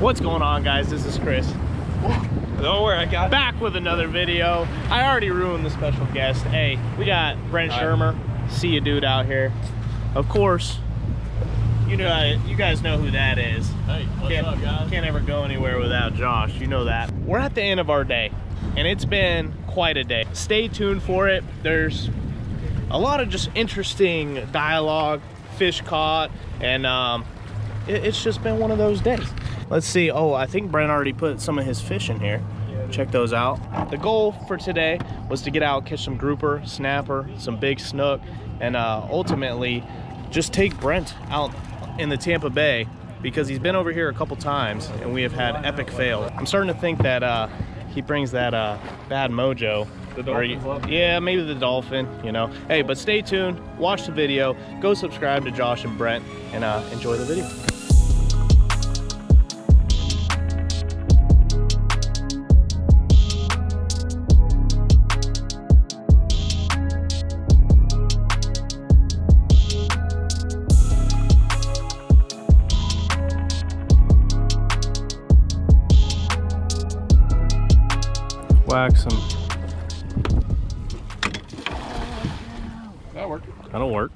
What's going on guys? This is Chris. Don't worry, I got. Back with another video. I already ruined the special guest. Hey, we got Brent. Shermer. See you dude out here. Of course, you know you guys know who that is. Hey, what's can't, up, guys? can't ever go anywhere without Josh. You know that. We're at the end of our day, and it's been quite a day. Stay tuned for it. There's a lot of just interesting dialogue, fish caught, and um, it- it's just been one of those days. Let's see. Oh, I think Brent already put some of his fish in here. Check those out. The goal for today was to get out, catch some grouper, snapper, some big snook, and uh, ultimately just take Brent out in the Tampa Bay because he's been over here a couple times and we have had epic fails. I'm starting to think that uh, he brings that uh, bad mojo. He- yeah, maybe the dolphin, you know. Hey, but stay tuned, watch the video, go subscribe to Josh and Brent, and uh, enjoy the video. Wax him. That worked. That'll work.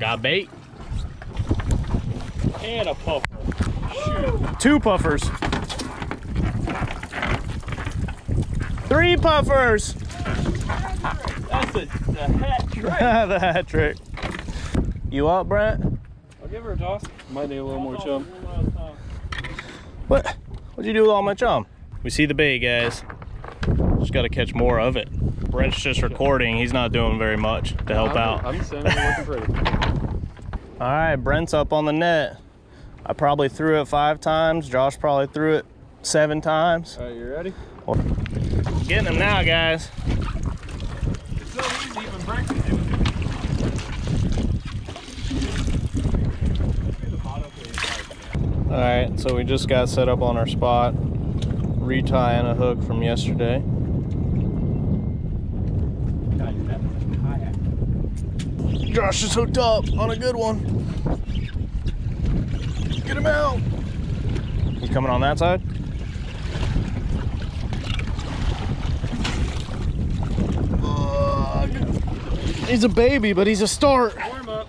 Got bait. And a puffer. Two puffers. Three puffers. That's a, a hat trick. the hat trick. You up, Brent? I'll give her a toss. Might need a little more chum. What? What'd you do with all my chum? We see the bait, guys. Just got to catch more of it. Brent's just recording. He's not doing very much to help I'm, out. I'm standing looking pretty. All right, Brent's up on the net. I probably threw it five times. Josh probably threw it seven times. All right, you ready? Getting them now, guys. It's so easy even breaking All right, so we just got set up on our spot, retying a hook from yesterday. Josh is hooked up on a good one. Get him out. You coming on that side? He's a baby, but he's a start. Warm up.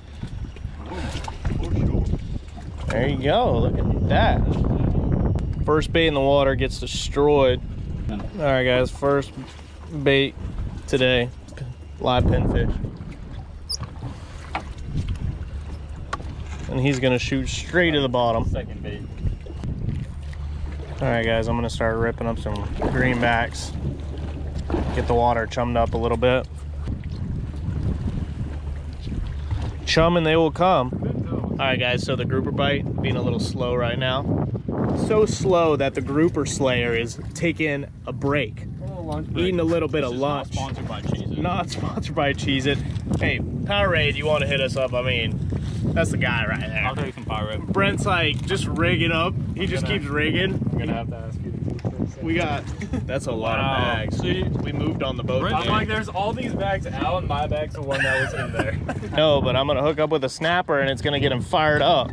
There you go. Look at that. First bait in the water gets destroyed. All right, guys. First bait today. Live pinfish. And he's gonna shoot straight to the bottom. Second bait. All right, guys. I'm gonna start ripping up some greenbacks. Get the water chummed up a little bit. Chum and they will come. All right, guys, so the grouper bite being a little slow right now. So slow that the grouper slayer is taking a break, oh, eating a little bit of lunch. Sponsored by Cheez Not sponsored by Cheez It. Hey, Powerade, you want to hit us up? I mean, that's the guy right there. I'll take some pirate. Brent's like just rigging up. He just gonna- keeps rigging. I'm gonna have to ask you. We got, that's a lot Wow. of bags. See? We moved on the boat. I'm like, there's all these bags out, and my bag's the one that was in there. No, but I'm gonna hook up with a snapper and it's gonna get him fired up.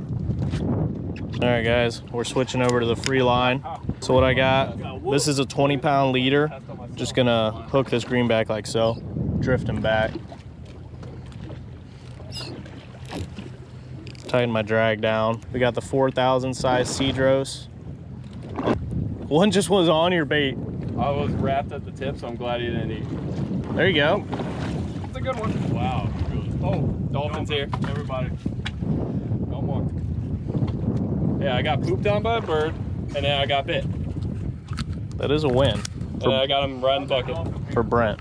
All right, guys, we're switching over to the free line. So what I got, this is a 20 pound leader. Just gonna hook this greenback like so, drift him back. Tighten my drag down. We got the 4,000 size Cedros. One just was on your bait. I was wrapped at the tip, so I'm glad you didn't eat. There you go. It's a good one. Wow. Oh, dolphins here. Everybody. Don't walk. Yeah, I got pooped on by a bird, and then I got bit. That is a win then I got him right in the bucket. for Brent.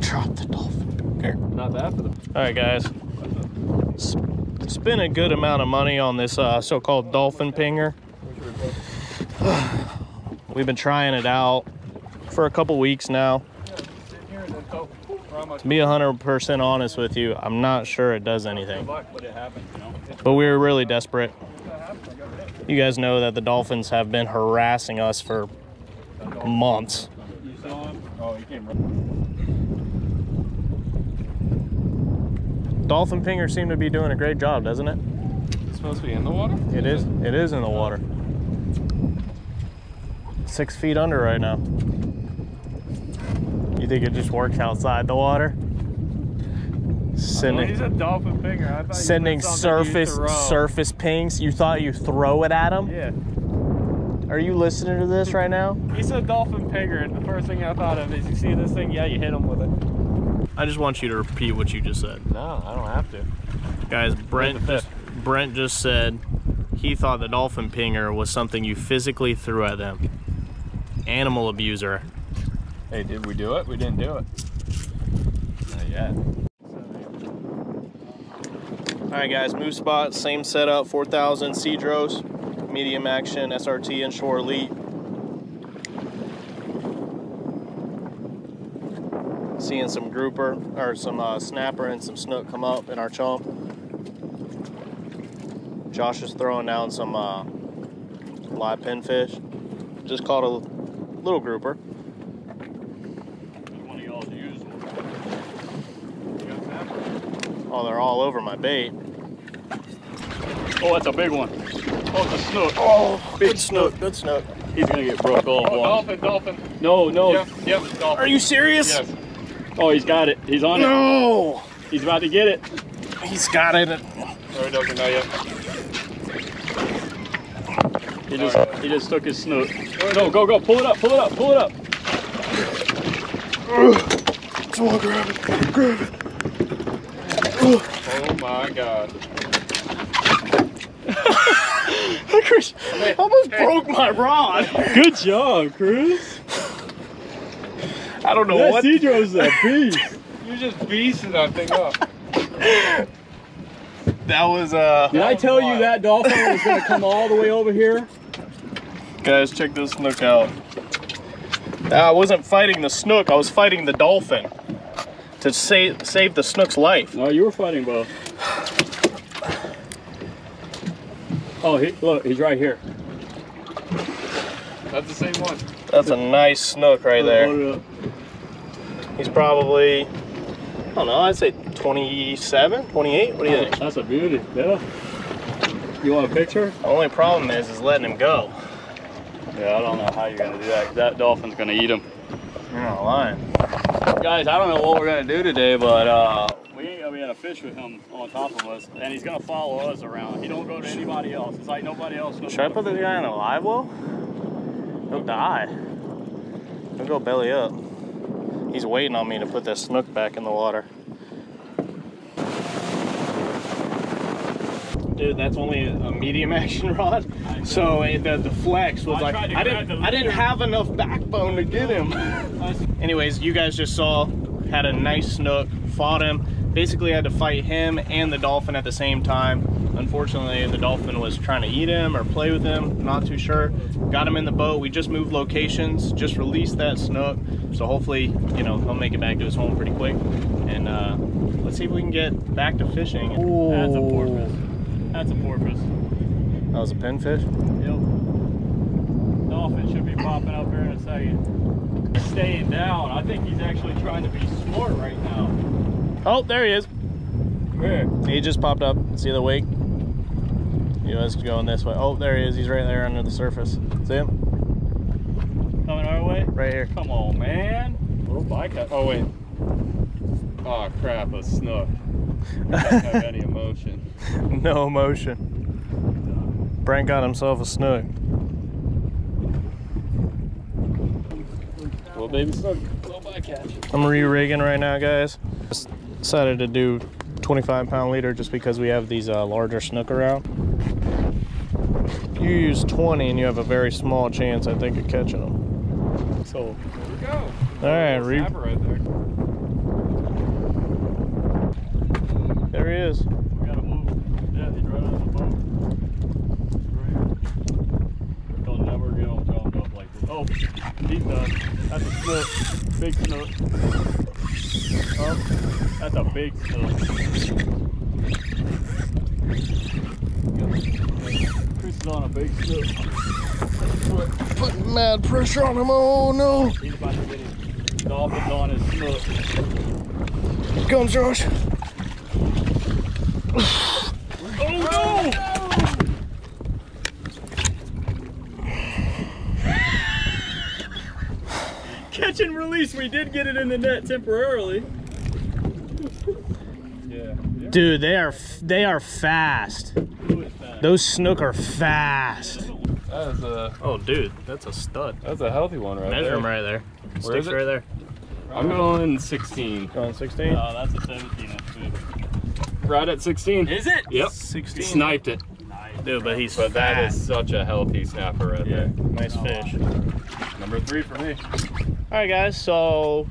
Drop the dolphin. Here. Not bad for them. All right, guys. Spent a good amount of money on this uh, so-called dolphin pinger. We've been trying it out for a couple weeks now. To be 100% honest with you, I'm not sure it does anything. But we were really desperate. You guys know that the dolphins have been harassing us for months. You saw him? Oh, he came right. Dolphin pinger seem to be doing a great job, doesn't it? It's supposed to be in the water? It is. It is in the water. six feet under right now. You think it just works outside the water? Sending, he's a dolphin thought sending surface surface pings. You thought you throw it at him? Yeah. Are you listening to this right now? He said dolphin pinger, and the first thing I thought of is you see this thing? Yeah, you hit him with it. I just want you to repeat what you just said. No, I don't have to. Guys, Brent just, Brent just said he thought the dolphin pinger was something you physically threw at them. Animal abuser. Hey, did we do it? We didn't do it. Not yet. All right, guys, move spot, same setup, 4000 Cedros, medium action, SRT, and shore elite. Seeing some grouper or some uh, snapper and some snook come up in our chump. Josh is throwing down some uh, live pinfish. Just caught a little grouper. One of y'all's usual. Oh, they're all over my bait. Oh, that's a big one. Oh, it's a snook. Oh, big snook, good snook. He's gonna get broke off Oh, one. dolphin, dolphin. No, no. Yep, yep, dolphin. Are you serious? Yes. Oh, he's got it. He's on it. No! He's about to get it. He's got it. No, he doesn't know yet. He just he just took his snook. No, go go, pull it up, pull it up, pull it up. Come on, grab it. Grab it. Oh my god. Chris, almost broke my rod. Good job, Cruz. I don't know That what. Cedro's a beast. You just beasted that thing up. That was, uh. Did I tell you that dolphin was gonna come all the way over here? Guys, check this snook out. I wasn't fighting the snook, I was fighting the dolphin to save save the snook's life. No, you were fighting both. Oh, he, look, he's right here. That's the same one. That's a nice snook right there. Load it up. He's probably, I don't know, I'd say 27, 28. What do you think? That's a beauty. Yeah. You want a picture? The only problem is, is letting him go. Yeah, I don't know how you're gonna do that. That dolphin's gonna eat him. You're not lying. Guys, I don't know what we're gonna do today, but uh, we ain't gonna be able to fish with him on top of us, and he's gonna follow us around. He don't go to anybody else. It's like nobody else. knows Should I put this guy in a live well? He'll die. He'll go belly up. He's waiting on me to put that snook back in the water. Dude, that's only a medium action rod. So uh, the, the flex was I like, I didn't I didn't have enough backbone to get him. Anyways, you guys just saw had a nice snook, fought him. Basically had to fight him and the dolphin at the same time. Unfortunately, the dolphin was trying to eat him or play with him, not too sure. Got him in the boat. We just moved locations, just released that snook. So hopefully, you know, he'll make it back to his home pretty quick. And uh, let's see if we can get back to fishing. That's a porpoise. That's a porpoise. That was a pinfish. Yep. Dolphin should be popping up here in a second. He's staying down. I think he's actually trying to be smart right now. Oh, there he is. Where? He just popped up. See the wake? He was going this way. Oh, there he is. He's right there under the surface. See him? Coming our way? Right here. Come on, man. Little bycatch. Oh, wait. Oh crap, a snook. Doesn't have any emotion. no emotion. Brent got himself a snook. Little baby snook. Little bycatch. I'm re-rigging right now, guys. Decided to do 25 pound leader just because we have these uh, larger snook around. You use 20 and you have a very small chance, I think, of catching them. So, There we go. all right, Little re- snapper right there. there he is. We gotta move. Yeah, he's right on the boat. Right. He'll never get him jumped up like this. Oh, he's done. That's a snook. Big snook. Oh, that's a big snook. Chris is on a big snook. Putting mad pressure on him. Oh no. He's about to get his dolphins on his snook. Here comes Josh. Oh no! catch and release. We did get it in the net temporarily. Yeah. Dude, they are they are fast. Those snook are fast. That is a Oh, dude, that's a stud. that's a healthy one right there. Measure there. them right there. Where is Sticks it? right there. I'm going 16. Going 16. Oh, that's a 17 inch. Right at 16. Is it? Yep. 16. Sniped it. Nice, Dude, but he's But that fat. is such a healthy snapper right there. nice fish. Number three for me. All right, guys. So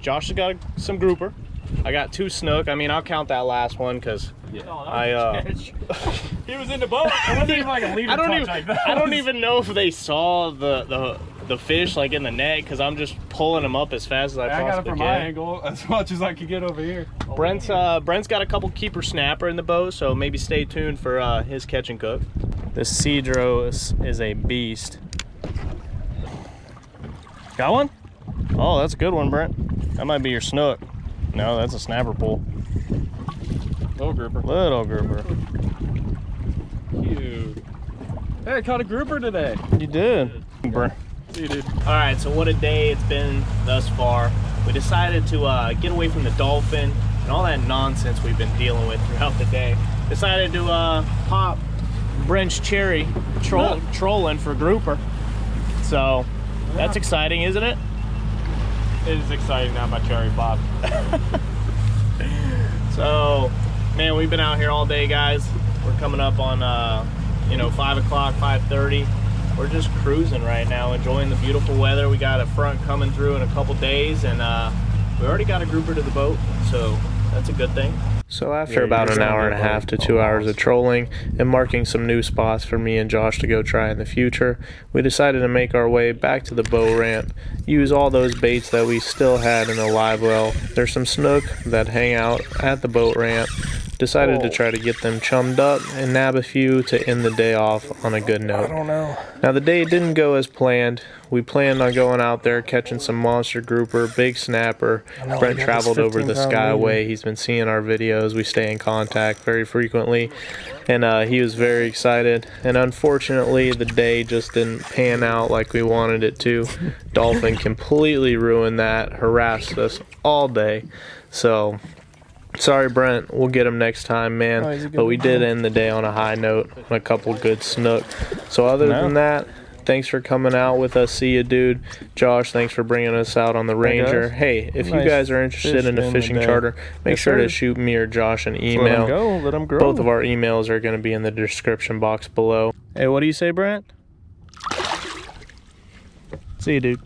Josh has got some grouper. I got two snook. I mean, I'll count that last one because Oh, I uh, he was in the boat. It wasn't even like a leader I don't touch even like that. I don't even know if they saw the the the fish like in the net because I'm just pulling them up as fast as I I got it possibly from my can. angle as much as I could get over here. Brent's uh Brent's got a couple keeper snapper in the boat, so maybe stay tuned for uh, his catch and cook. This Cedro is, is a beast. Got one? Oh, that's a good one, Brent. That might be your snook. No, that's a snapper pull. Little grouper. Little grouper. Cute. Hey, I caught a grouper today. You did. Brent. See, dude. All right, so what a day it's been thus far. We decided to uh, get away from the dolphin and all that nonsense we've been dealing with throughout the day. Decided to uh, pop Brent's cherry troll trolling for grouper. So that's exciting, isn't it? It is exciting now, my cherry pop. So, man, we've been out here all day, guys. We're coming up on, uh, you know, five o'clock, five thirty. We're just cruising right now, enjoying the beautiful weather. We got a front coming through in a couple days, and uh, we already got a grouper to the boat, so that's a good thing. So after Yeah, about an hour and a half to two hours of trolling and marking some new spots for me and Josh to go try in the future, we decided to make our way back to the bow ramp, use all those baits that we still had in the live well. There's some snook that hang out at the boat ramp. Decided to try to get them chummed up and nab a few to end the day off on a good note. I don't know. Now the day didn't go as planned. We planned on going out there catching some monster grouper, big snapper. Brent traveled over the 15 pound Skyway. He's been seeing our videos. We stay in contact very frequently, and uh, he was very excited. And unfortunately, the day just didn't pan out like we wanted it to. Dolphin completely ruined that. Harassed us all day. So. Sorry, Brent. We'll get him next time, man. Oh, he's a good but we did end the day on a high note, on a couple good snook. So other No. than that, thanks for coming out with us. See you, dude. Josh, thanks for bringing us out on the Ranger. Hey, if you guys are interested in a fishing day. charter, make Yes, sure to shoot me or Josh an Let 'em email. go. Let them grow. Both of our emails are going to be in the description box below. Hey, what do you say, Brent? See you, dude.